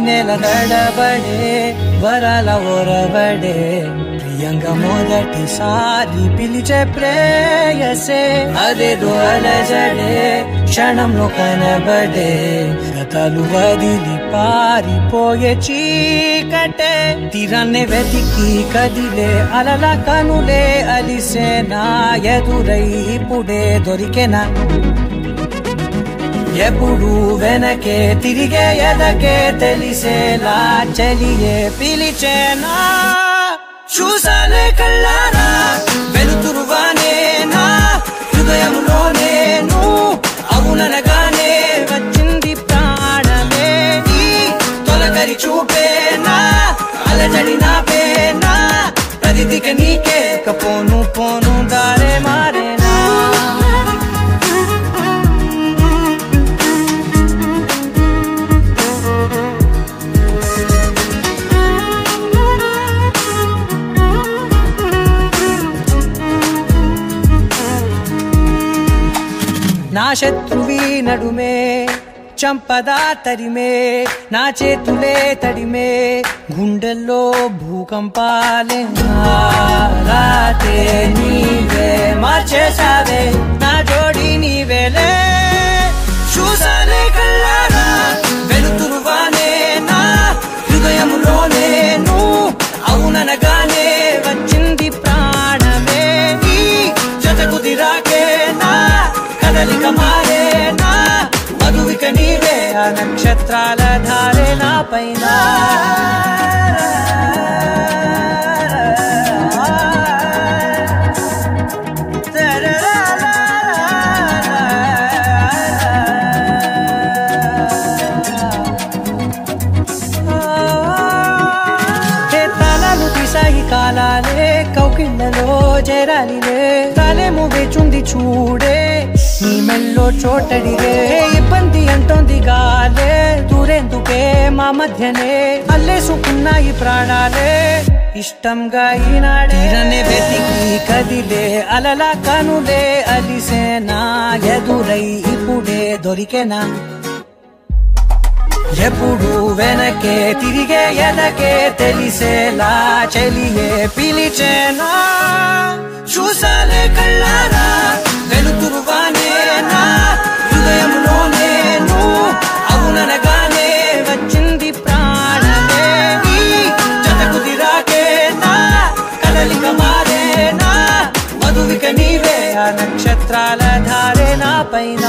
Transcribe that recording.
నెల నడబడే వరాల ఒరబడే ప్రియంగా మొదటిసారి పిలిచే ప్రేయసే. అదేదో అలజడే క్షణంలో కనబడే. గతాలు వదిలి పారిపోయే చీకటే. తీరాన్నే వెతికి కదిలే అలల కనులే అలిసే నా ఎదురై ఇప్పుడే దొరికెనా. ఎప్పుడు వెనకే తిరిగే ఎదకే తెలిసేలా చలియే పిలిచేనా? చూసానే కళ్ళారా? వెలుతురువానే నా హృదయంలోనే నువ్వు అవుననగానే వచ్చింది ప్రాణమే. ఈ తొలకరి చూపేనా? అలజడి నాపేనా? ప్రతిదిక నీకే పోను పోను. నా శత్రువి నడుమే చంపదా తరిమే నా చేతులే తడిమే గుండెల్లో భూకంపాలే రాతే. నక్షత్రాల ధారే నా పైన. ఏ తాళాలు కాలాలే కౌకిళ్ళలో చేరాలిలే తాలేమో వేచుంది చూడే నీ మెల్లో చోటడిగే మా మధ్యనే అల్లేసుకున్నాయి ప్రాణాలే. ఇష్టంగా ఈనాడే వెతికి కదిలే అలల కనులే అలిసేనా ఎదురై ఇప్పుడే దొరికెనా? ఎప్పుడు వెనకే తిరిగే ఎదకే తెలిసేలా చెలియే పిలిచేనా? చూసాలే కళ్ళారా నక్షత్రాల ధారే నా పైన